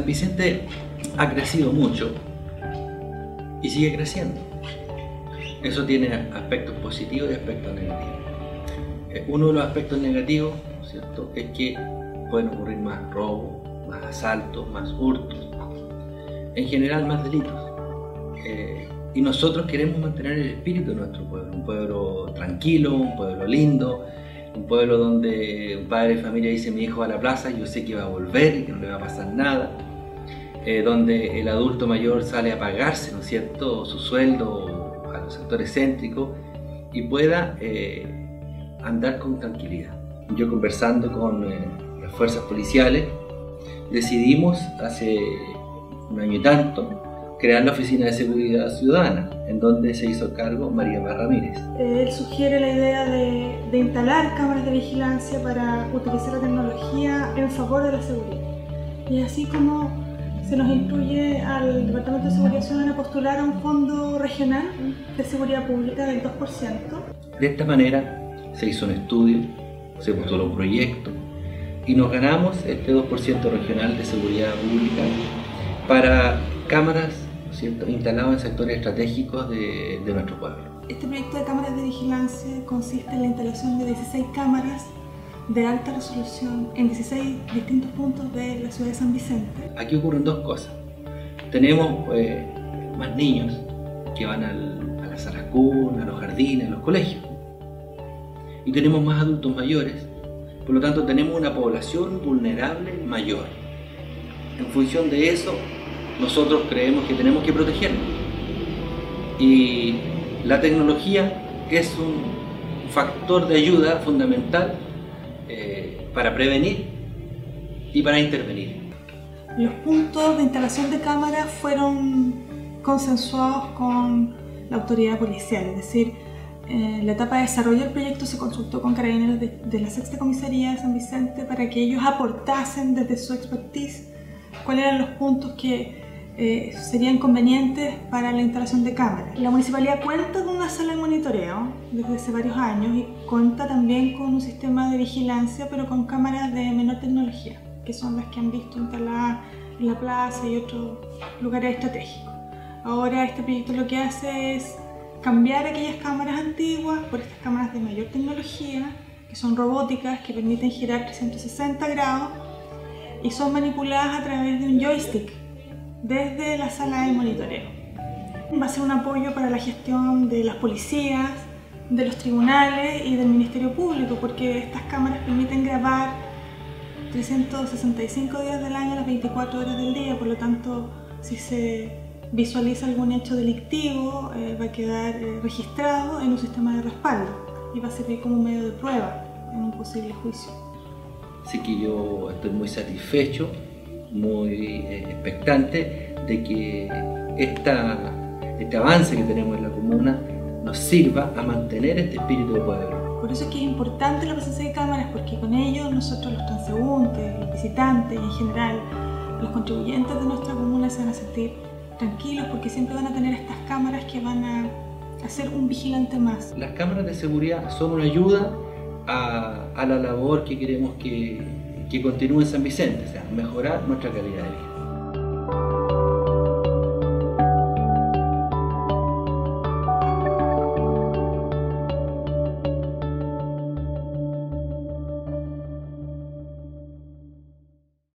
Vicente ha crecido mucho y sigue creciendo. Eso tiene aspectos positivos y aspectos negativos. Eh, uno de los aspectos negativos ¿cierto? es que pueden ocurrir más robos, más asaltos, más hurtos, en general más delitos. Eh, y nosotros queremos mantener el espíritu de nuestro pueblo, un pueblo tranquilo, un pueblo lindo, un pueblo donde un padre de familia dice mi hijo va a la plaza, yo sé que va a volver y que no le va a pasar nada, eh, donde el adulto mayor sale a pagarse, ¿no es cierto?, su sueldo a los sectores céntricos y pueda eh, andar con tranquilidad. Yo conversando con eh, las fuerzas policiales, decidimos hace un año y tanto crear la Oficina de Seguridad Ciudadana, en donde se hizo cargo María Mar Ramírez. Él sugiere la idea de, de, instalar cámaras de vigilancia para utilizar la tecnología en favor de la seguridad. Y así como se nos incluye al Departamento de Seguridad Ciudadana postular a un fondo regional de seguridad pública del 2%. De esta manera se hizo un estudio, se postuló un proyecto y nos ganamos este 2% regional de seguridad pública para cámaras ¿cierto? instalados en sectores estratégicos de, de, nuestro pueblo. Este proyecto de cámaras de vigilancia consiste en la instalación de 16 cámaras de alta resolución en 16 distintos puntos de la ciudad de San Vicente. Aquí ocurren dos cosas. Tenemos eh, más niños que van a la sala a los jardines, a los colegios. Y tenemos más adultos mayores. Por lo tanto, tenemos una población vulnerable mayor. En función de eso, nosotros creemos que tenemos que protegernos. Y la tecnología es un factor de ayuda fundamental eh, para prevenir y para intervenir. Los puntos de instalación de cámaras fueron consensuados con la autoridad policial, es decir, en la etapa de desarrollo del proyecto se consultó con carabineros de, de la sexta comisaría de San Vicente para que ellos aportasen desde su expertise cuáles eran los puntos que eh, serían convenientes para la instalación de cámaras. La municipalidad cuenta con una sala de monitoreo desde hace varios años y cuenta también con un sistema de vigilancia, pero con cámaras de menor tecnología, que son las que han visto instaladas en la plaza y otros lugares estratégicos. Ahora este proyecto lo que hace es cambiar aquellas cámaras antiguas por estas cámaras de mayor tecnología, que son robóticas, que permiten girar 360 grados y son manipuladas a través de un joystick desde la sala de monitoreo. Va a ser un apoyo para la gestión de las policías, de los tribunales y del Ministerio Público, porque estas cámaras permiten grabar 365 días del año, las 24 horas del día, por lo tanto, si se visualiza algún hecho delictivo, eh, va a quedar eh, registrado en un sistema de respaldo y va a servir como medio de prueba en un posible juicio. Así que yo estoy muy satisfecho muy eh, expectante de que esta, este avance que tenemos en la comuna nos sirva a mantener este espíritu de pueblo. Por eso es que es importante la presencia de cámaras, porque con ello nosotros los transeúntes, los visitantes y en general los contribuyentes de nuestra comuna se van a sentir tranquilos porque siempre van a tener estas cámaras que van a hacer un vigilante más. Las cámaras de seguridad son una ayuda a, a la labor que queremos que, que continúe en San Vicente, o sea, mejorar nuestra calidad de vida.